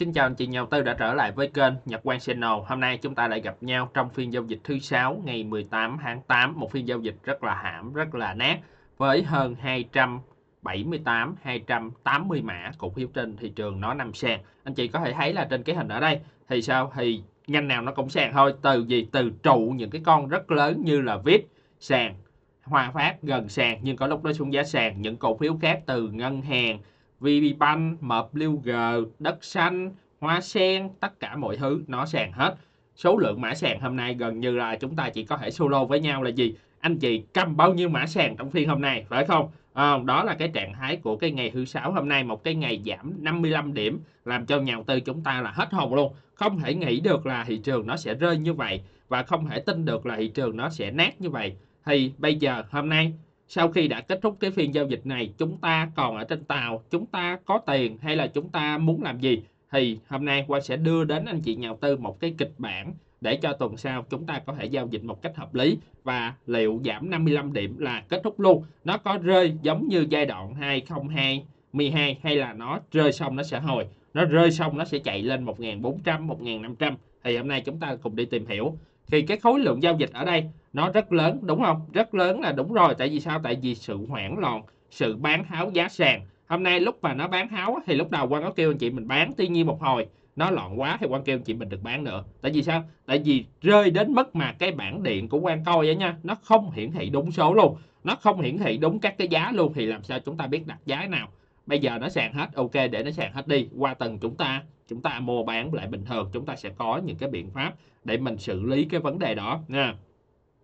Xin chào anh chị nhà đầu tư đã trở lại với kênh Nhật Quang Channel. Hôm nay chúng ta lại gặp nhau trong phiên giao dịch thứ sáu ngày 18 tháng 8, một phiên giao dịch rất là hãm, rất là nát với hơn 278 280 mã cổ phiếu trên thị trường nó nằm sàn. Anh chị có thể thấy là trên cái hình ở đây thì sao thì nhanh nào nó cũng sàn thôi, từ gì từ trụ những cái con rất lớn như là Vip sàn, Hòa Phát gần sàn nhưng có lúc nó xuống giá sàn, những cổ phiếu khác từ ngân hàng VPBank, MWG, đất xanh, hoa sen, tất cả mọi thứ nó sàn hết. Số lượng mã sàn hôm nay gần như là chúng ta chỉ có thể solo với nhau là gì? Anh chị cầm bao nhiêu mã sàn trong phiên hôm nay, phải không? À, đó là cái trạng thái của cái ngày thứ sáu hôm nay, một cái ngày giảm 55 điểm làm cho nhà đầu tư chúng ta là hết hồn luôn. Không thể nghĩ được là thị trường nó sẽ rơi như vậy và không thể tin được là thị trường nó sẽ nát như vậy. Thì bây giờ hôm nay sau khi đã kết thúc cái phiên giao dịch này chúng ta còn ở trên tàu chúng ta có tiền hay là chúng ta muốn làm gì thì hôm nay qua sẽ đưa đến anh chị nhà đầu tư một cái kịch bản để cho tuần sau chúng ta có thể giao dịch một cách hợp lý và liệu giảm 55 điểm là kết thúc luôn. Nó có rơi giống như giai đoạn 2022 hay là nó rơi xong nó sẽ hồi. Nó rơi xong nó sẽ chạy lên 1400 1500 thì hôm nay chúng ta cùng đi tìm hiểu. Thì cái khối lượng giao dịch ở đây, nó rất lớn, đúng không? Rất lớn là đúng rồi, tại vì sao? Tại vì sự hoảng loạn, sự bán tháo giá sàn. Hôm nay lúc mà nó bán tháo thì lúc đầu quan có kêu anh chị mình bán tuy nhiên một hồi nó loạn quá thì quan kêu chị mình được bán nữa. Tại vì sao? Tại vì rơi đến mức mà cái bảng điện của quan coi vậy nha nó không hiển thị đúng số luôn. Nó không hiển thị đúng các cái giá luôn thì làm sao chúng ta biết đặt giá nào? Bây giờ nó sàn hết ok để nó sàn hết đi. Qua tuần chúng ta chúng ta mua bán lại bình thường chúng ta sẽ có những cái biện pháp để mình xử lý cái vấn đề đó nha.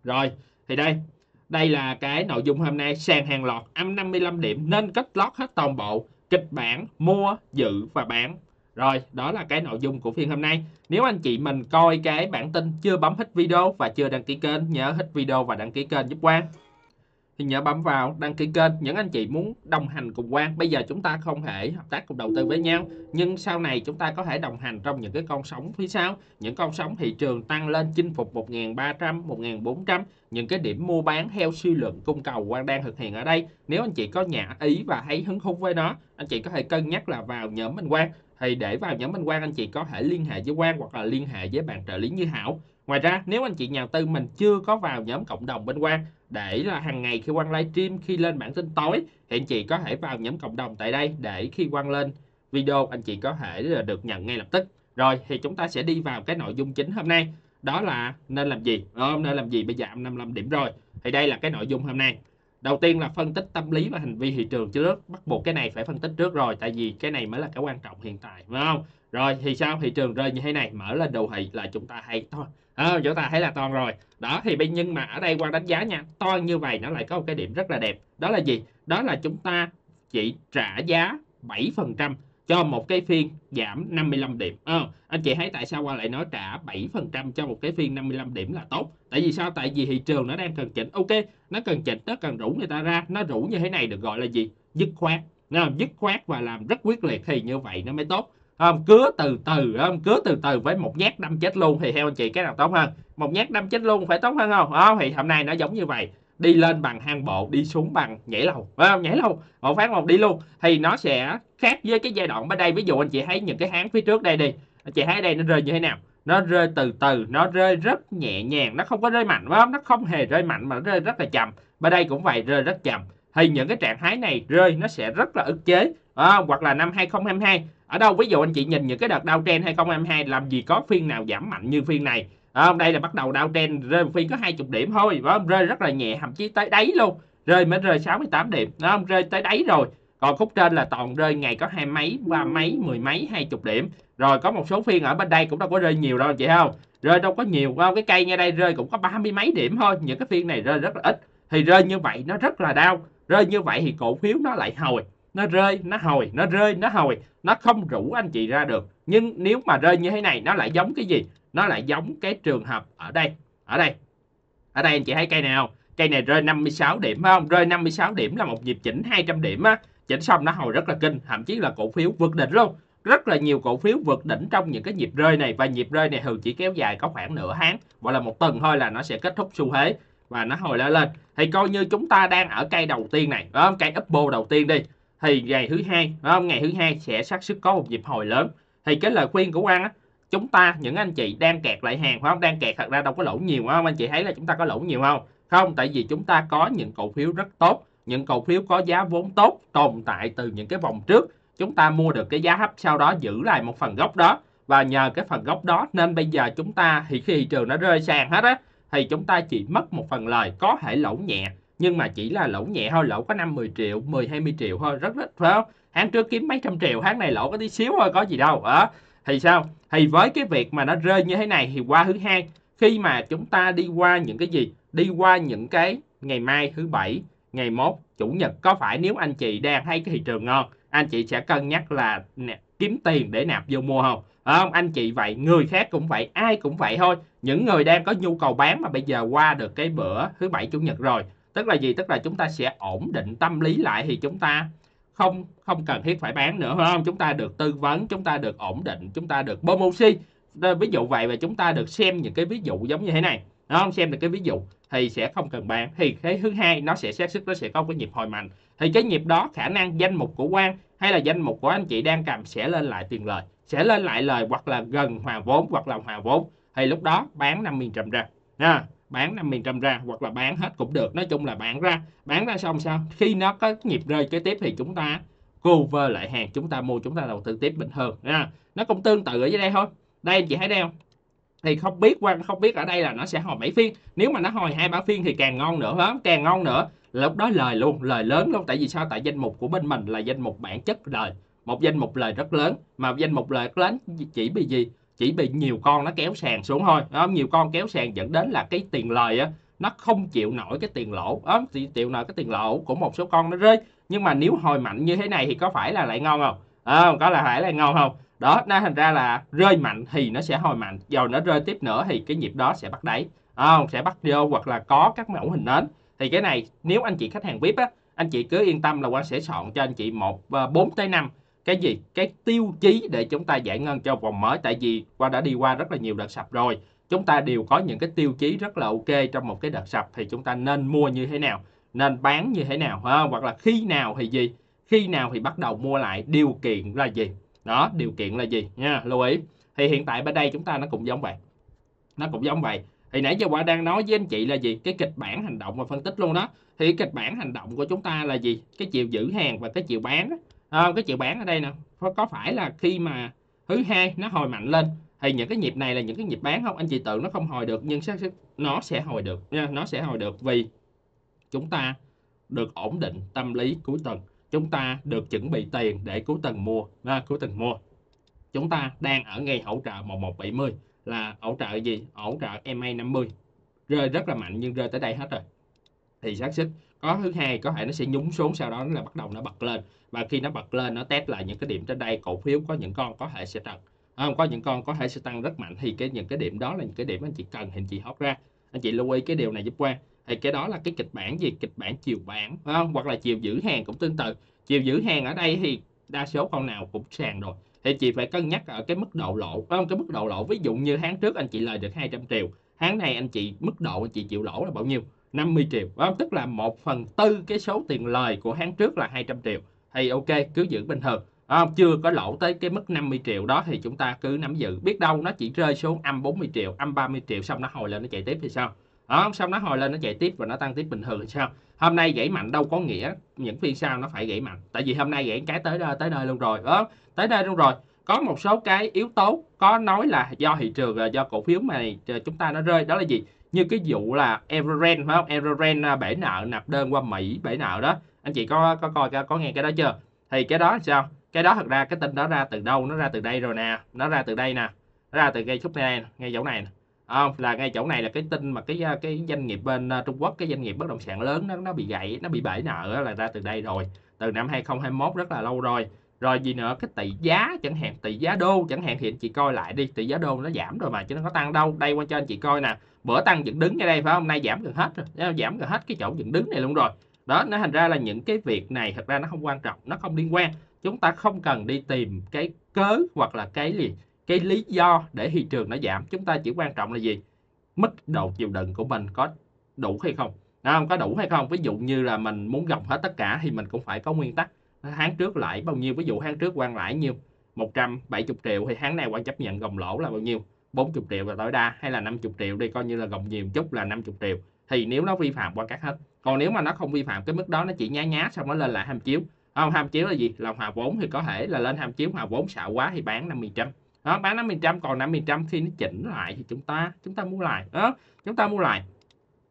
Rồi thì đây. Đây là cái nội dung hôm nay sàn hàng loạt âm 55 điểm nên kết lót hết toàn bộ kịch bản mua dự và bán rồi, đó là cái nội dung của phiên hôm nay. Nếu anh chị mình coi cái bản tin chưa bấm hết video và chưa đăng ký kênh, nhớ hết video và đăng ký kênh giúp Quang thì nhớ bấm vào, đăng ký kênh, những anh chị muốn đồng hành cùng Quang. Bây giờ chúng ta không thể hợp tác cùng đầu tư với nhau, nhưng sau này chúng ta có thể đồng hành trong những cái con sóng phía sau. Những con sóng thị trường tăng lên, chinh phục 1.300 1.400 những cái điểm mua bán theo suy luận cung cầu Quang đang thực hiện ở đây. Nếu anh chị có nhà ý và thấy hứng thú với nó, anh chị có thể cân nhắc là vào nhóm Minh Quang. Thì để vào nhóm Minh Quang, anh chị có thể liên hệ với Quang hoặc là liên hệ với bạn trợ lý Như Hảo. Ngoài ra, nếu anh chị nhà tư mình chưa có vào nhóm cộng đồng bên Quang để là hàng ngày khi quăng livestream khi lên bản tin tối thì anh chị có thể vào nhóm cộng đồng tại đây để khi quăng lên video anh chị có thể là được nhận ngay lập tức. Rồi thì chúng ta sẽ đi vào cái nội dung chính hôm nay. Đó là nên làm gì? Ờ, nên làm gì bây giờ 55 điểm rồi. Thì đây là cái nội dung hôm nay. Đầu tiên là phân tích tâm lý và hành vi thị trường trước. Bắt buộc cái này phải phân tích trước rồi tại vì cái này mới là cái quan trọng hiện tại, phải không? Rồi thì sao thị trường rơi như thế này mở lên đồ thị là chúng ta hay thôi Ờ, à, chúng ta thấy là toan rồi. Đó thì bây nhưng mà ở đây qua đánh giá nha toan như vậy nó lại có một cái điểm rất là đẹp. Đó là gì? Đó là chúng ta chỉ trả giá 7% cho một cái phiên giảm 55 điểm. À, anh chị thấy tại sao qua lại nói trả 7% cho một cái phiên 55 điểm là tốt? Tại vì sao? Tại vì thị trường nó đang cần chỉnh. Ok nó cần chỉnh nó cần rủ người ta ra. Nó rủ như thế này được gọi là gì? Dứt khoát. Dứt khoát và làm rất quyết liệt thì như vậy nó mới tốt không cứa từ từ không cứa từ từ với một nhát đâm chết luôn thì theo anh chị cái nào tốt hơn? Một nhát đâm chết luôn phải tốt hơn không? Không thì hôm nay nó giống như vậy. Đi lên bằng hang bộ đi xuống bằng nhảy lầu phải không? Nhảy lầu một phát một đi luôn. Thì nó sẽ khác với cái giai đoạn bên đây. Ví dụ anh chị thấy những cái háng phía trước đây đi. Anh chị thấy đây nó rơi như thế nào? Nó rơi từ từ nó rơi rất nhẹ nhàng nó không có rơi mạnh phải không? Nó không hề rơi mạnh mà nó rơi rất là chậm. Bên đây cũng vậy rơi rất chậm. Thì những cái trạng thái này rơi nó sẽ rất là ức chế à, hoặc là năm 2022 ở đâu ví dụ anh chị nhìn những cái đợt đau downtrend 2022 làm gì có phiên nào giảm mạnh như phiên này. À, đây là bắt đầu đau trên rơi phiên có 20 điểm thôi phải không? rơi rất là nhẹ thậm chí tới đáy luôn. Rơi mới rơi 68 điểm nó không? Rơi tới đáy rồi. Còn khúc trên là toàn rơi ngày có hai mấy ba mấy mười mấy hai chục điểm. Rồi có một số phiên ở bên đây cũng đâu có rơi nhiều đâu chị không? Rơi đâu có nhiều không? Cái cây ngay đây rơi cũng có ba mươi mấy điểm thôi. Những cái phiên này rơi rất là ít. Thì rơi như vậy nó rất là đau. Rơi như vậy thì cổ phiếu nó lại hồi nó rơi, nó hồi, nó rơi, nó hồi. Nó không rủ anh chị ra được. Nhưng nếu mà rơi như thế này, nó lại giống cái gì? Nó lại giống cái trường hợp ở đây. Ở đây. Ở đây anh chị thấy cây này không? Cây này rơi 56 điểm, phải không? Rơi 56 điểm là một nhịp chỉnh 200 điểm á. Chỉnh xong nó hồi rất là kinh, thậm chí là cổ phiếu vượt đỉnh luôn. Rất là nhiều cổ phiếu vượt đỉnh trong những cái nhịp rơi này. Và nhịp rơi này thường chỉ kéo dài có khoảng nửa tháng, gọi là một tuần thôi là nó sẽ kết thúc xu thế và nó hồi lên lên. Thì coi như chúng ta đang ở cây đầu tiên này đó cây upbo đầu tiên đi thì ngày thứ hai đó ngày thứ hai sẽ xác suất có một dịp hồi lớn. Thì cái lời khuyên của quan á, chúng ta, những anh chị đang kẹt lại hàng, phải không? Đang kẹt thật ra đâu có lỗ nhiều, phải không? Anh chị thấy là chúng ta có lỗ nhiều không? Không, tại vì chúng ta có những cổ phiếu rất tốt, những cổ phiếu có giá vốn tốt tồn tại từ những cái vòng trước. Chúng ta mua được cái giá hấp sau đó giữ lại một phần gốc đó. Và nhờ cái phần gốc đó nên bây giờ chúng ta, thì khi thị trường nó rơi sàn hết á, thì chúng ta chỉ mất một phần lời có thể lỗ nhẹ nhưng mà chỉ là lỗ nhẹ thôi lỗ có 5 10 triệu 10 20 triệu thôi rất ít phải không? Tháng trước kiếm mấy trăm triệu tháng này lỗ có tí xíu thôi có gì đâu đó thì sao? Thì với cái việc mà nó rơi như thế này thì qua thứ hai khi mà chúng ta đi qua những cái gì? Đi qua những cái ngày mai thứ bảy ngày mốt chủ nhật có phải nếu anh chị đang thấy cái thị trường ngon anh chị sẽ cân nhắc là kiếm tiền để nạp vô mua không? Không? Anh chị vậy người khác cũng vậy ai cũng vậy thôi. Những người đang có nhu cầu bán mà bây giờ qua được cái bữa thứ bảy chủ nhật rồi tức là gì? Tức là chúng ta sẽ ổn định tâm lý lại thì chúng ta không không cần thiết phải bán nữa không? Chúng ta được tư vấn, chúng ta được ổn định, chúng ta được bơm oxy. Ví dụ vậy và chúng ta được xem những cái ví dụ giống như thế này Đúng không? Xem được cái ví dụ thì sẽ không cần bán. Thì cái thứ hai, nó sẽ xét sức nó sẽ có cái nhịp hồi mạnh. Thì cái nhịp đó, khả năng danh mục của quan hay là danh mục của anh chị đang cầm sẽ lên lại tiền lời, sẽ lên lại lời hoặc là gần hòa vốn hoặc là hòa vốn. Thì lúc đó bán 50% ra nha bán 50% ra, hoặc là bán hết cũng được. Nói chung là bán ra bán ra xong sao? Khi nó có nhịp rơi kế tiếp thì chúng ta cover lại hàng, chúng ta mua, chúng ta đầu tư tiếp bình thường nha nó cũng tương tự ở dưới đây thôi. Đây anh chị thấy đây không? Thì không biết quan không biết ở đây là nó sẽ hồi bảy phiên. Nếu mà nó hồi hai, ba phiên thì càng ngon nữa lắm càng ngon nữa. Lúc đó lời luôn, lời lớn luôn. Tại vì sao? Tại danh mục của bên mình là danh mục bản chất lời. Một danh mục lời rất lớn. Mà danh mục lời lớn chỉ vì gì? Chỉ bị nhiều con nó kéo sàn xuống thôi. Đó, nhiều con kéo sàn dẫn đến là cái tiền lời á nó không chịu nổi cái tiền lỗ. Đó, thì chịu nổi cái tiền lỗ của một số con nó rơi. Nhưng mà nếu hồi mạnh như thế này thì có phải là lại ngon không? À, có là phải là ngon không? Đó nên thành ra là rơi mạnh thì nó sẽ hồi mạnh. Rồi nó rơi tiếp nữa thì cái nhịp đó sẽ bắt đáy. À, sẽ bắt vô hoặc là có các mẫu hình nến. Thì cái này nếu anh chị khách hàng vip á anh chị cứ yên tâm là quan sẽ soạn cho anh chị một ờ, bốn tới năm cái gì? Cái tiêu chí để chúng ta giải ngân cho vòng mới. Tại vì qua đã đi qua rất là nhiều đợt sập rồi. Chúng ta đều có những cái tiêu chí rất là ok trong một cái đợt sập thì chúng ta nên mua như thế nào? Nên bán như thế nào, ha? hoặc là khi nào thì gì? Khi nào thì bắt đầu mua lại? Điều kiện là gì? Đó, điều kiện là gì? Nha, lưu ý. Thì hiện tại bên đây chúng ta nó cũng giống vậy. Nó cũng giống vậy. Thì nãy giờ qua đang nói với anh chị là gì? Cái kịch bản hành động và phân tích luôn đó. Thì kịch bản hành động của chúng ta là gì? Cái chiều giữ hàng và cái chiều bán à, cái chiều bán ở đây nè có phải là khi mà thứ hai nó hồi mạnh lên thì những cái nhịp này là những cái nhịp bán không? Anh chị tưởng nó không hồi được nhưng xác nó sẽ hồi được nha nó sẽ hồi được vì chúng ta được ổn định tâm lý cuối tuần chúng ta được chuẩn bị tiền để cuối tuần mua à, cuối tuần mua. Chúng ta đang ở ngay hỗ trợ 1170 là hỗ trợ gì? Hỗ trợ MA 50 rơi rất là mạnh nhưng rơi tới đây hết rồi. Thì xác suất có thứ hai, có thể nó sẽ nhúng xuống, sau đó nó là bắt đầu nó bật lên. Và khi nó bật lên, nó test lại những cái điểm trên đây, cổ phiếu có những con có thể sẽ tăng. Không có những con có thể sẽ tăng rất mạnh. Thì cái, những cái điểm đó là những cái điểm anh chị cần, thì anh chị hót ra. Anh chị lưu ý cái điều này giúp quan thì cái đó là cái kịch bản gì? Kịch bản chiều bán không? Hoặc là chiều giữ hàng cũng tương tự. Chiều giữ hàng ở đây thì đa số con nào cũng sàn rồi. Thì chị phải cân nhắc ở cái mức độ lộ không? Cái mức độ lộ, ví dụ như tháng trước anh chị lời được 200 triệu. Tháng này anh chị mức độ anh chị chịu lỗ là bao nhiêu? 50 triệu. Không? tức là một phần tư cái số tiền lời của tháng trước là 200 triệu. Thì ok cứ giữ bình thường. Ờ, chưa có lỗ tới cái mức 50 triệu đó thì chúng ta cứ nắm giữ. Biết đâu nó chỉ rơi xuống âm 40 triệu âm 30 triệu xong nó hồi lên nó chạy tiếp thì sao? Đó, xong nó hồi lên nó chạy tiếp và nó tăng tiếp bình thường thì sao? Hôm nay gãy mạnh đâu có nghĩa những phiên sau nó phải gãy mạnh. Tại vì hôm nay gãy cái tới đây, tới đây luôn rồi. Đó tới đây luôn rồi. Có một số cái yếu tố có nói là do thị trường do cổ phiếu này chúng ta nó rơi. Đó là gì? Như cái vụ là Evergrande phải không? Evergrande à, bể nợ nạp đơn qua Mỹ bể nợ đó. Anh chị có có coi có, có nghe cái đó chưa? Thì cái đó sao? Cái đó thật ra cái tin đó ra từ đâu? Nó ra từ đây rồi nè. Nó ra từ đây nè. Nó ra từ ngay khúc này ngay chỗ này nè. Không là ngay chỗ này là cái tin mà cái à, cái doanh nghiệp bên Trung Quốc cái doanh nghiệp bất động sản lớn nó nó bị gãy nó bị bể nợ là ra từ đây rồi. Từ năm 2021 rất là lâu rồi. Rồi gì nữa? Cái tỷ giá chẳng hạn tỷ giá đô chẳng hạn thì anh chị coi lại đi. Tỷ giá đô nó giảm rồi mà chứ nó có tăng đâu. Đây qua cho anh chị coi nè bữa tăng dựng đứng ở đây, phải không? Nay giảm gần hết rồi. Giảm gần hết cái chỗ dựng đứng này luôn rồi. Đó, nó thành ra là những cái việc này thật ra nó không quan trọng, nó không liên quan. Chúng ta không cần đi tìm cái cớ hoặc là cái gì, cái lý do để thị trường nó giảm. Chúng ta chỉ quan trọng là gì? Mức độ chịu đựng của mình có đủ hay không? Không? Có đủ hay không? Ví dụ như là mình muốn gồng hết tất cả thì mình cũng phải có nguyên tắc. Tháng trước lãi bao nhiêu? Ví dụ tháng trước quan lãi nhiêu? 170 triệu thì tháng này quan chấp nhận gồng lỗ là bao nhiêu? 40 triệu là tối đa hay là 50 triệu đi, coi như là gồng nhiều chút là 50 triệu. Thì nếu nó vi phạm qua các hết. Còn nếu mà nó không vi phạm cái mức đó, nó chỉ nhá nhá xong nó lên lại ham chiếu. Không, ham chiếu là gì? Là hòa vốn thì có thể là lên ham chiếu, hòa vốn xạo quá thì bán 50 trăm. Đó, bán 50 trăm, còn 50 trăm khi nó chỉnh lại thì chúng ta chúng ta mua lại. Đó, chúng ta mua lại.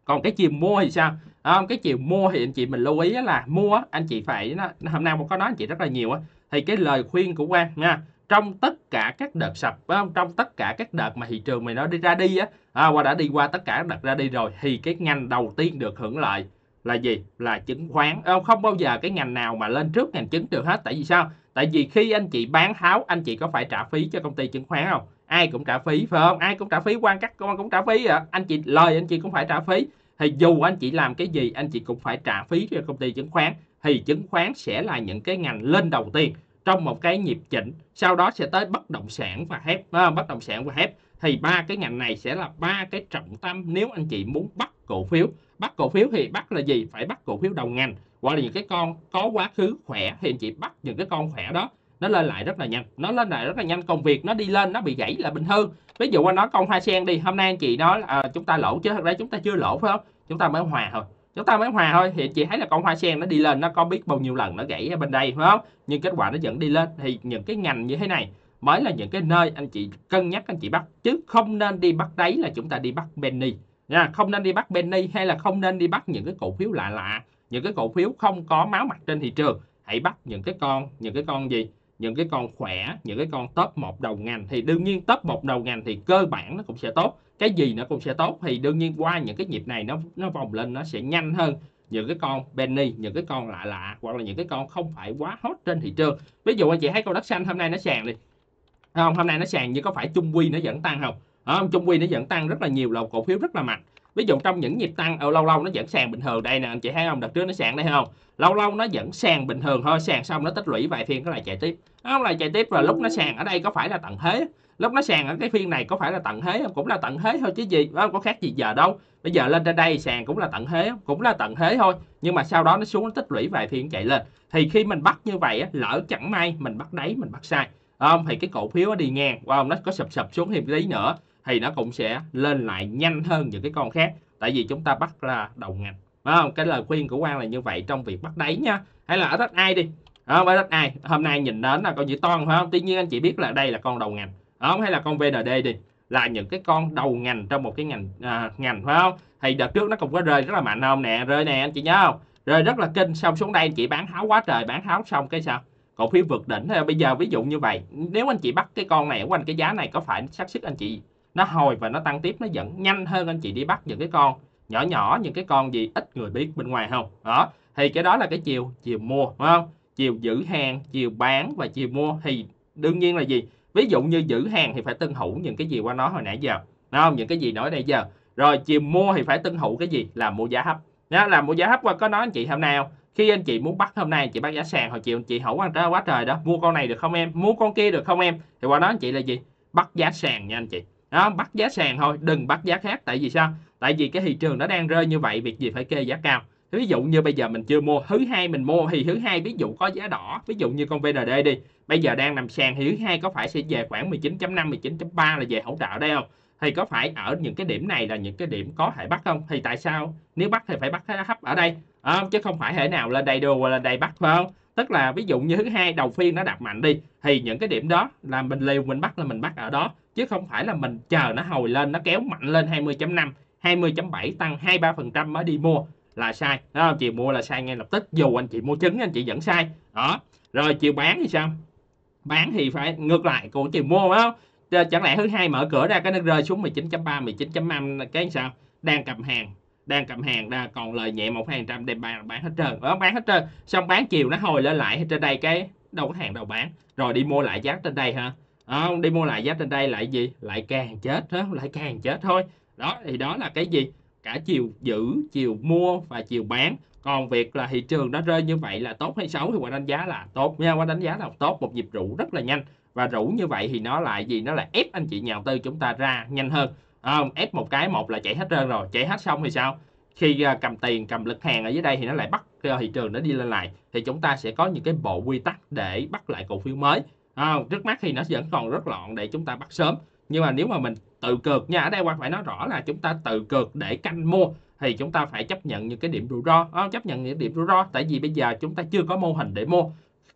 Còn cái chiều mua thì sao? Không cái chiều mua thì anh chị mình lưu ý là mua anh chị phải hôm nay có nói anh chị rất là nhiều á. Thì cái lời khuyên của quan nha trong tất cả các đợt sập phải không? Trong tất cả các đợt mà thị trường mày nó đi ra đi á. À, qua đã đi qua tất cả các đợt ra đi rồi thì cái ngành đầu tiên được hưởng lợi là gì? Là chứng khoán. Không không bao giờ cái ngành nào mà lên trước ngành chứng được hết. Tại vì sao? Tại vì khi anh chị bán tháo anh chị có phải trả phí cho công ty chứng khoán không? Ai cũng trả phí phải không? Ai cũng trả phí quan các con cũng trả phí à anh chị lời anh chị cũng phải trả phí. Thì dù anh chị làm cái gì anh chị cũng phải trả phí cho công ty chứng khoán. Thì chứng khoán sẽ là những cái ngành lên đầu tiên trong một cái nhịp chỉnh sau đó sẽ tới bất động sản và thép à, bất động sản và thép thì ba cái ngành này sẽ là ba cái trọng tâm nếu anh chị muốn bắt cổ phiếu. Bắt cổ phiếu thì bắt là gì? Phải bắt cổ phiếu đầu ngành. Hoặc là những cái con có quá khứ khỏe thì anh chị bắt những cái con khỏe đó. Nó lên lại rất là nhanh. Nó lên lại rất là nhanh. Công việc nó đi lên nó bị gãy là bình thường. Ví dụ anh nói con hoa sen đi hôm nay anh chị nói à, chúng ta lỗ chứ. Thật ra chúng ta chưa lỗ phải không? Chúng ta mới hòa thôi chúng ta mới hòa thôi. Thì chị thấy là con hoa sen nó đi lên nó có biết bao nhiêu lần nó gãy ở bên đây, phải không? Nhưng kết quả nó vẫn đi lên. Thì những cái ngành như thế này mới là những cái nơi anh chị cân nhắc, anh chị bắt. Chứ không nên đi bắt đáy là chúng ta đi bắt penny nha, không nên đi bắt penny hay là không nên đi bắt những cái cổ phiếu lạ lạ, những cái cổ phiếu không có máu mặt trên thị trường. Hãy bắt những cái con, những cái con gì? Những cái con khỏe, những cái con top một đầu ngành thì đương nhiên top một đầu ngành thì cơ bản nó cũng sẽ tốt. Cái gì nó cũng sẽ tốt thì đương nhiên qua những cái nhịp này nó nó vòng lên nó sẽ nhanh hơn. Những cái con penny những cái con lạ lạ hoặc là những cái con không phải quá hot trên thị trường. Ví dụ anh chị thấy con đất xanh hôm nay nó sàn đi. Không? Hôm nay nó sàn nhưng có phải trung quy nó vẫn tăng không? Không? Trung quy nó vẫn tăng rất là nhiều là cổ phiếu rất là mạnh ví dụ trong những nhịp tăng ở lâu lâu nó vẫn sàn bình thường. Đây nè anh chị thấy không? Đợt trước nó sàn đây không? Lâu lâu nó vẫn sàn bình thường thôi sàn xong nó tích lũy vài phiên nó lại chạy tiếp. Nó lại chạy tiếp và lúc nó sàn ở đây có phải là tận thế? Lúc nó sàn ở cái phiên này có phải là tận thế không? Cũng là tận thế thôi chứ gì không có khác gì giờ đâu. Bây giờ lên trên đây sàn cũng là tận thế cũng là tận thế thôi. Nhưng mà sau đó nó xuống nó tích lũy vài phiên chạy lên. Thì khi mình bắt như vậy lỡ chẳng may mình bắt đáy mình bắt sai. Không thì cái cổ phiếu nó đi ngang. Wow, nó có sập sập xuống thêm tí nữa thì nó cũng sẽ lên lại nhanh hơn những cái con khác. Tại vì chúng ta bắt ra đầu ngành phải không? Cái lời khuyên của quan là như vậy trong việc bắt đáy nha. Hay là ở đất ai đi không? Ở đất ai hôm nay nhìn đến là con chữ toan phải không? Tuy nhiên anh chị biết là đây là con đầu ngành không? Hay là con VND đi là những cái con đầu ngành trong một cái ngành à, ngành phải không? Thì đợt trước nó cũng có rơi rất là mạnh không nè? Rơi nè anh chị nhớ không? Rơi rất là kinh xong xuống đây anh chị bán tháo quá trời bán tháo xong cái sao? Cổ phiếu vượt đỉnh. Bây giờ ví dụ như vậy nếu anh chị bắt cái con này của quanh cái giá này có phải xác sức anh chị nó hồi và nó tăng tiếp, nó vẫn nhanh hơn anh chị đi bắt những cái con nhỏ nhỏ, những cái con gì ít người biết bên ngoài không? Đó, thì cái đó là cái chiều chiều mua, phải không? Chiều giữ hàng, chiều bán và chiều mua thì đương nhiên là gì? Ví dụ như giữ hàng thì phải tuân thủ những cái gì qua nó hồi nãy giờ đúng không? Những cái gì nói đây giờ. Rồi chiều mua thì phải tuân thủ cái gì? Là mua giá hấp. Đó là mua giá hấp qua có nói anh chị hôm nào? Khi anh chị muốn bắt hôm nay, chị bắt giá sàn, hồi chiều anh chị hỏi quan trái quá trời đó, mua con này được không em? Mua con kia được không em? Thì qua đó anh chị là gì? Bắt giá sàn nha anh chị đó, bắt giá sàn thôi đừng bắt giá khác. Tại vì sao? Tại vì cái thị trường nó đang rơi như vậy việc gì phải kê giá cao? Ví dụ như bây giờ mình chưa mua thứ hai mình mua thì thứ hai ví dụ có giá đỏ. Ví dụ như con VND đi bây giờ đang nằm sàn thì thứ hai có phải sẽ về khoảng 19.5 19.3 là về hỗ trợ đây không? Thì có phải ở những cái điểm này là những cái điểm có thể bắt không? Thì tại sao? Nếu bắt thì phải bắt hấp ở đây. À, chứ không phải thể nào lên đây đồ lên đây bắt phải không? Tức là ví dụ như thứ hai đầu phiên nó đạp mạnh đi thì những cái điểm đó là mình liều mình bắt là mình bắt ở đó chứ không phải là mình, chờ nó hồi lên, nó kéo mạnh lên 20.5 20.7 tăng 23% mới đi mua là sai. Đó không? chiều mua là sai ngay lập tức, dù anh chị mua trứng, anh chị vẫn sai. Đó. Rồi chiều bán thì sao? Bán thì phải ngược lại còn chiều mua, phải không? Chẳng lẽ thứ hai mở cửa ra cái nó rơi xuống 19.3 19.5 cái sao? Đang cầm hàng, đang cầm hàng ra, còn lời nhẹ một hàng trăm đem bán bán hết trơn. Đó bán hết trơn. Xong bán chiều nó hồi lên lại, trên đây cái đâu có hàng đâu bán. Rồi đi mua lại giá trên đây hả? À, đi mua lại giá trên đây lại gì? Lại càng chết đó lại càng chết thôi. Đó thì đó là cái gì? Cả chiều giữ chiều mua và chiều bán. Còn việc là thị trường nó rơi như vậy là tốt hay xấu thì qua đánh giá là tốt nha. Qua đánh giá là tốt một nhịp rủ rất là nhanh. Và rủ như vậy thì nó lại gì? Nó lại ép anh chị nhà đầu tư chúng ta ra nhanh hơn. À, ép một cái một là chạy hết trơn rồi. Chạy hết xong thì sao? Khi à, cầm tiền cầm lực hàng ở dưới đây thì nó lại bắt à, thị trường nó đi lên lại. Thì chúng ta sẽ có những cái bộ quy tắc để bắt lại cổ phiếu mới à, trước mắt thì nó vẫn còn rất loạn để chúng ta bắt sớm. Nhưng mà nếu mà mình tự cược nha ở đây quan phải nói rõ là chúng ta tự cược để canh mua thì chúng ta phải chấp nhận những cái điểm rủi ro. À, chấp nhận những điểm rủi ro tại vì bây giờ chúng ta chưa có mô hình để mua.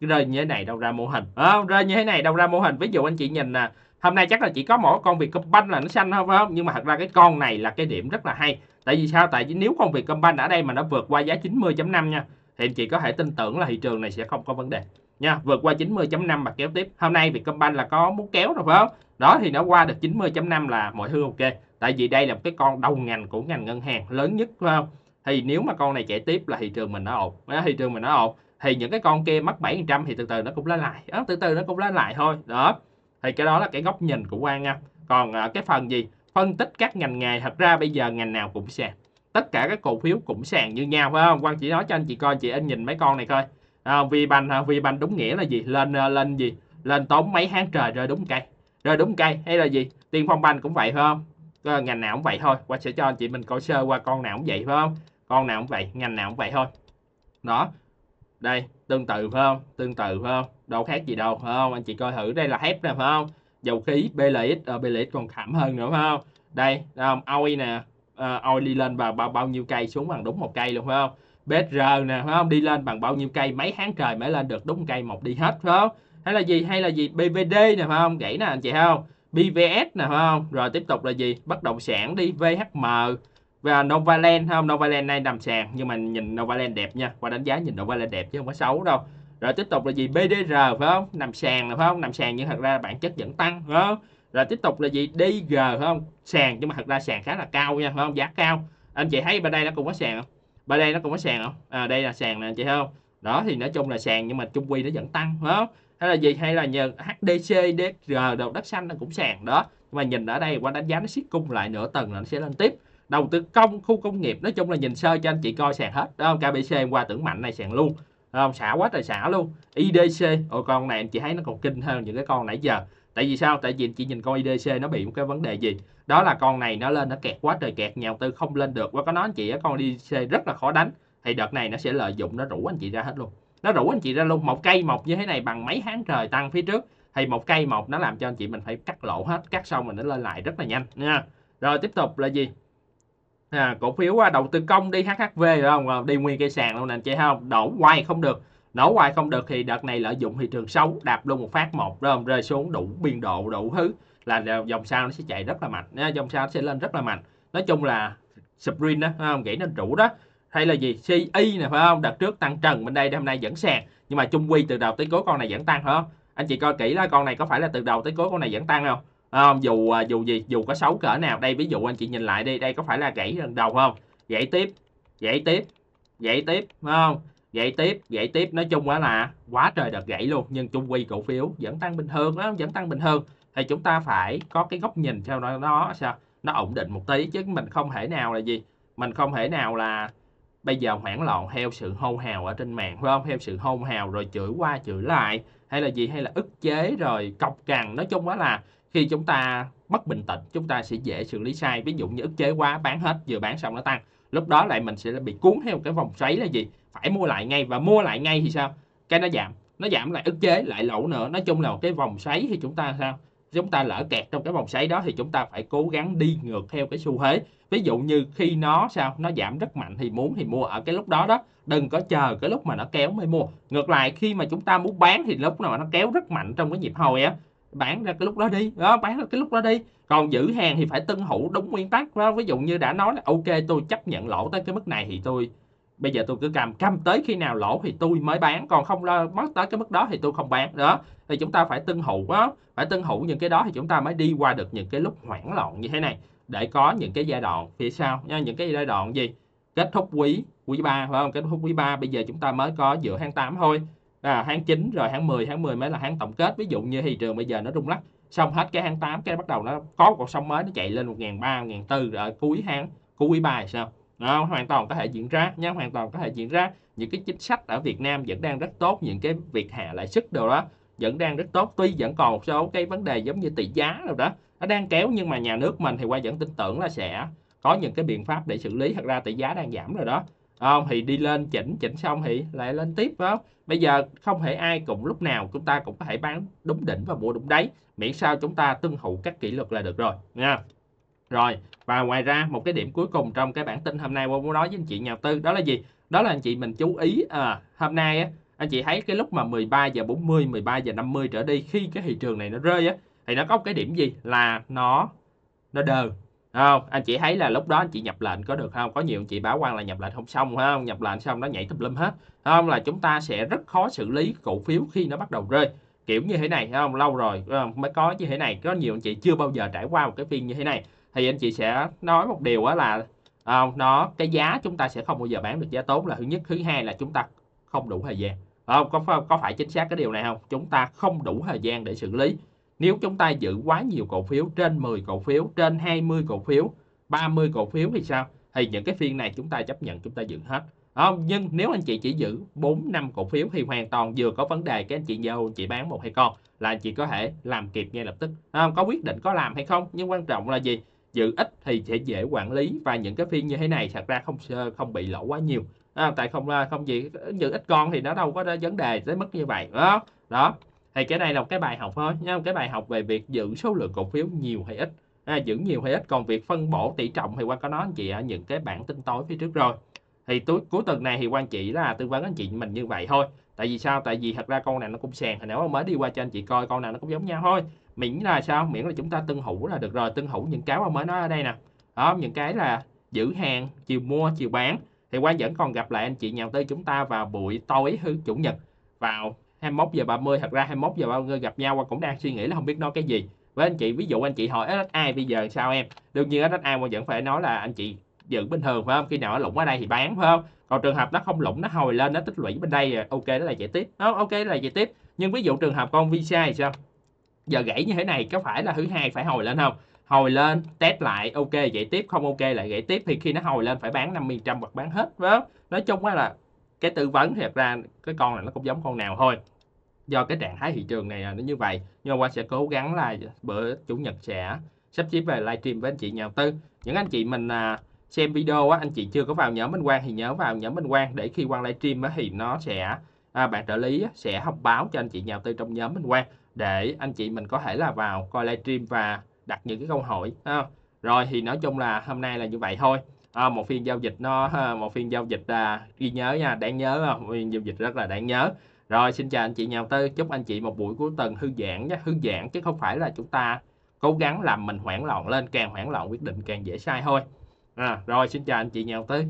Rơi như thế này đâu ra mô hình. À, rơi như thế này đâu ra mô hình. Ví dụ anh chị nhìn nè, hôm nay chắc là chỉ có mỗi con Vietcombank là nó xanh không phải không? Nhưng mà thật ra cái con này là cái điểm rất là hay. Tại vì sao? Tại vì nếu con Vietcombank ở đây mà nó vượt qua giá 90.5 nha thì anh chị có thể tin tưởng là thị trường này sẽ không có vấn đề nha vượt qua 90.5 và kéo tiếp. Hôm nay Vietcombank là có muốn kéo rồi phải không? Đó thì nó qua được 90.5 là mọi thứ ok. Tại vì đây là một cái con đầu ngành của ngành ngân hàng lớn nhất phải không? Thì nếu mà con này chạy tiếp là thị trường mình nó ổn. Thị trường mình nó ổn. Thì những cái con kia mất 7% thì từ từ nó cũng lấy lại. Đó, từ từ nó cũng lấy lại thôi. Đó thì cái đó là cái góc nhìn của quan nha. Còn à, cái phần gì? Phân tích các ngành nghề. Thật ra bây giờ ngành nào cũng sàn. Tất cả các cổ phiếu cũng sàn như nhau phải không? Quan chỉ nói cho anh chị coi chị anh nhìn mấy con này coi à, Vibank vì à, Vibank đúng nghĩa là gì? Lên à, lên gì? Lên tốn mấy tháng trời rồi đúng cây. Rồi đúng cây hay là gì? Tiên phong banh cũng vậy phải không? À, ngành nào cũng vậy thôi. Qua sẽ cho anh chị mình coi sơ qua con nào cũng vậy phải không? Con nào cũng vậy ngành nào cũng vậy thôi. Đó. Đây tương tự phải không? Tương tự phải không? Đâu khác gì đâu phải không? Anh chị coi thử đây là thép nè phải không? Dầu khí BLX ở BLX còn thảm hơn nữa phải không? Đây um, OI nè. Ờ, OI đi lên và bao, bao nhiêu cây xuống bằng đúng một cây luôn phải không? BR nè phải không đi lên bằng bao nhiêu cây mấy tháng trời mới lên được đúng cây một đi hết phải không hay là gì hay là gì BVD nè phải không gãy nè anh chị không BVS nè phải không rồi tiếp tục là gì bất động sản đi VHM và Novaland không Novaland này nằm sàn nhưng mà nhìn Novaland đẹp nha qua đánh giá nhìn Novaland đẹp chứ không có xấu đâu rồi tiếp tục là gì BDR phải không nằm sàn phải không nằm sàn nhưng thật ra bản chất vẫn tăng phải không rồi tiếp tục là gì DG phải không sàn nhưng mà thật ra sàn khá là cao nha phải không giá cao anh chị thấy bên đây nó cũng có sàn không ba đây nó cũng có sàn không? À, đây là sàn nè anh chị thấy không? Đó thì nói chung là sàn nhưng mà trung quy nó vẫn tăng phải không? Hay là gì? Hay là nhờ HDC DG đầu đất xanh nó cũng sàn đó. Nhưng mà nhìn ở đây qua đánh giá nó siết cung lại nửa tầng là nó sẽ lên tiếp. Đầu tư công khu công nghiệp nói chung là nhìn sơ cho anh chị coi sàn hết đó không? KBC hôm qua tưởng mạnh này sàn luôn không? Xả quá trời xả luôn. IDC ồ con này anh chị thấy nó còn kinh hơn những cái con nãy giờ tại vì sao? Tại vì chị nhìn con IDC nó bị một cái vấn đề gì? Đó là con này nó lên nó kẹt quá trời kẹt nhà đầu tư không lên được. Và có nói anh chị con IDC rất là khó đánh. Thì đợt này nó sẽ lợi dụng nó rủ anh chị ra hết luôn. Nó rủ anh chị ra luôn một cây một như thế này bằng mấy tháng trời tăng phía trước. Thì một cây một nó làm cho anh chị mình phải cắt lỗ hết cắt xong rồi nó lên lại rất là nhanh nha. Rồi tiếp tục là gì? À, cổ phiếu à, đầu tư công đi HHV không? Đi nguyên cây sàn luôn nè chị không? Đổ quay không được nổ hoài không được thì đợt này lợi dụng thị trường xấu, đạp luôn một phát một, rơm rơi xuống đủ biên độ, đủ thứ. Là dòng sau nó sẽ chạy rất là mạnh dòng sau nó sẽ lên rất là mạnh. Nói chung là sprint đó không? Nghĩ nên rủ đó. Hay là gì? CI nè, phải không? Đợt trước tăng trần bên đây hôm nay vẫn sàn, nhưng mà chung quy từ đầu tới cuối con này vẫn tăng, phải không? Anh chị coi kỹ là con này có phải là từ đầu tới cuối con này vẫn tăng không? Không? Dù à, dù gì, dù có xấu cỡ nào, đây ví dụ anh chị nhìn lại đi, đây có phải là gãy lần đầu không? Gãy tiếp gãy tiếp gãy tiếp, phải không? Gãy tiếp gãy tiếp nói chung á là quá trời đợt gãy luôn nhưng chung quy cổ phiếu vẫn tăng bình thường đó vẫn tăng bình thường. Thì chúng ta phải có cái góc nhìn theo nó, nó sao? Nó ổn định một tí chứ mình không thể nào là gì? Mình không thể nào là bây giờ hoảng loạn theo sự hô hào ở trên mạng phải không? Theo sự hô hào rồi chửi qua chửi lại hay là gì? Hay là ức chế rồi cọc cằn? Nói chung quá là khi chúng ta mất bình tĩnh chúng ta sẽ dễ xử lý sai. Ví dụ như ức chế quá bán hết vừa bán xong nó tăng. Lúc đó lại mình sẽ bị cuốn theo cái vòng xoáy là gì? Phải mua lại ngay, và mua lại ngay thì sao? Cái nó giảm. Nó giảm lại ức chế, lại lỗ nữa. Nói chung là một cái vòng xoáy thì chúng ta sao? Chúng ta lỡ kẹt trong cái vòng xoáy đó thì chúng ta phải cố gắng đi ngược theo cái xu thế. Ví dụ như khi nó sao? Nó giảm rất mạnh thì muốn thì mua ở cái lúc đó đó. Đừng có chờ cái lúc mà nó kéo mới mua. Ngược lại, khi mà chúng ta muốn bán thì lúc nào mà nó kéo rất mạnh trong cái nhịp hồi á. Bán ra cái lúc đó đi. Đó, bán ra cái lúc đó đi. Còn giữ hàng thì phải tuân thủ đúng nguyên tắc đó. ví dụ như đã nói là, ok, tôi chấp nhận lỗ tới cái mức này thì tôi bây giờ tôi cứ cầm cầm tới khi nào lỗ thì tôi mới bán còn không lo mất tới cái mức đó thì tôi không bán. Đó thì chúng ta phải tuân hữu đó phải tuân hữu những cái đó thì chúng ta mới đi qua được những cái lúc hoảng loạn như thế này. Để có những cái giai đoạn phía sau nha những cái giai đoạn gì? Kết thúc quý quý 3 phải không? Kết thúc quý 3 bây giờ chúng ta mới có giữa tháng 8 thôi. À, tháng 9 rồi tháng 10 tháng 10 mới là tháng tổng kết. Ví dụ như thị trường bây giờ nó rung lắc xong hết cái tháng 8 cái bắt đầu nó có cuộc sống mới nó chạy lên 1.300 1.400 rồi cuối tháng cuối quý ba sao? Đó, hoàn toàn có thể diễn ra nha hoàn toàn có thể diễn ra. Những cái chính sách ở Việt Nam vẫn đang rất tốt những cái việc hạ lãi suất đồ đó vẫn đang rất tốt. Tuy vẫn còn một số cái vấn đề giống như tỷ giá rồi đó nó đang kéo nhưng mà nhà nước mình thì qua vẫn tin tưởng là sẽ có những cái biện pháp để xử lý. Thật ra tỷ giá đang giảm rồi đó. Không? Thì đi lên chỉnh chỉnh xong thì lại lên tiếp phải không? Bây giờ không thể ai cùng lúc nào chúng ta cũng có thể bán đúng đỉnh và mua đúng đáy. Miễn sao chúng ta tuân thủ các kỷ luật là được rồi nha. Rồi và ngoài ra một cái điểm cuối cùng trong cái bản tin hôm nay quang muốn nói với anh chị nhà tư đó là gì? Đó là anh chị mình chú ý à, hôm nay á, anh chị thấy cái lúc mà 13 giờ 40 13 giờ 50 trở đi khi cái thị trường này nó rơi á thì nó có cái điểm gì? Là nó nó đờ. Không? Anh chị thấy là lúc đó anh chị nhập lệnh có được không? Có nhiều anh chị báo quan là nhập lệnh không xong không? Nhập lệnh xong nó nhảy tùm lum hết. Không? Là chúng ta sẽ rất khó xử lý cổ phiếu khi nó bắt đầu rơi. Kiểu như thế này không? Lâu rồi mới có như thế này. Có nhiều anh chị chưa bao giờ trải qua một cái phiên như thế này thì anh chị sẽ nói một điều đó là à, nó cái giá chúng ta sẽ không bao giờ bán được giá tốt là thứ nhất. Thứ hai là chúng ta không đủ thời gian. Không? Có có phải chính xác cái điều này không? Chúng ta không đủ thời gian để xử lý. Nếu chúng ta giữ quá nhiều cổ phiếu trên 10 cổ phiếu trên 20 cổ phiếu 30 cổ phiếu thì sao? Thì những cái phiên này chúng ta chấp nhận chúng ta giữ hết. Không? Nhưng nếu anh chị chỉ giữ 4 năm cổ phiếu thì hoàn toàn vừa có vấn đề cái anh chị vô anh chị bán một hay con là anh chị có thể làm kịp ngay lập tức. Không? có quyết định có làm hay không? Nhưng quan trọng là gì? Giữ ít thì sẽ dễ quản lý và những cái phiên như thế này thật ra không không bị lỗ quá nhiều. À, tại không không gì giữ ít con thì nó đâu có vấn đề tới mức như vậy đó đó thì cái này là một cái bài học thôi nha. Cái bài học về việc giữ số lượng cổ phiếu nhiều hay ít. À, giữ nhiều hay ít còn việc phân bổ tỷ trọng thì quan có nói anh chị ở những cái bản tin tối phía trước rồi. Thì cuối, cuối tuần này thì quan chỉ là tư vấn anh chị mình như vậy thôi. Tại vì sao? Tại vì thật ra con này nó cũng sàn thì nếu mà mới đi qua cho anh chị coi con nào nó cũng giống nhau thôi miễn là sao? Miễn là chúng ta tuân thủ là được rồi tuân thủ những cái mà mới nói ở đây nè. Đó những cái là giữ hàng chiều mua chiều bán. Thì quan vẫn còn gặp lại anh chị nhà tư chúng ta vào buổi tối thứ chủ nhật vào 21 giờ 30 thật ra 21 giờ 30 gặp nhau cũng đang suy nghĩ là không biết nói cái gì. Với anh chị ví dụ anh chị hỏi SSI bây giờ sao em? Đương nhiên SSI vẫn phải nói là anh chị giữ bình thường phải không? Khi nào nó lũng ở đây thì bán phải không? Còn trường hợp nó không lũng nó hồi lên nó tích lũy bên đây ok đó là chạy tiếp. Đó, ok đó là chạy tiếp. Nhưng ví dụ trường hợp con visa thì sao giờ gãy như thế này có phải là thứ hai phải hồi lên không? Hồi lên test lại ok vậy tiếp. Không ok lại gãy tiếp. Thì khi nó hồi lên phải bán 50 trăm hoặc bán hết đó. nói chung là cái tư vấn thiệt thật ra cái con này nó cũng giống con nào thôi. Do cái trạng thái thị trường này nó như vậy. Nhưng mà qua sẽ cố gắng là bữa chủ nhật sẽ sắp xếp về livestream với anh chị nhà đầu tư. Những anh chị mình à, xem video á anh chị chưa có vào nhóm Minh Quang thì nhớ vào nhóm Minh Quang để khi Quang livestream á thì nó sẽ à, bạn trợ lý á, sẽ thông báo cho anh chị nhà đầu tư trong nhóm Minh Quang để anh chị mình có thể là vào coi livestream và đặt những cái câu hỏi ha. rồi thì nói chung là hôm nay là như vậy thôi. À, một phiên giao dịch nó một phiên giao dịch à, ghi nhớ nha đáng nhớ không phiên giao dịch rất là đáng nhớ. Rồi xin chào anh chị nhà đầu tư chúc anh chị một buổi cuối tuần thư giãn nhé thư giãn chứ không phải là chúng ta cố gắng làm mình hoảng loạn lên càng hoảng loạn quyết định càng dễ sai thôi. À, rồi xin chào anh chị nhà đầu tư.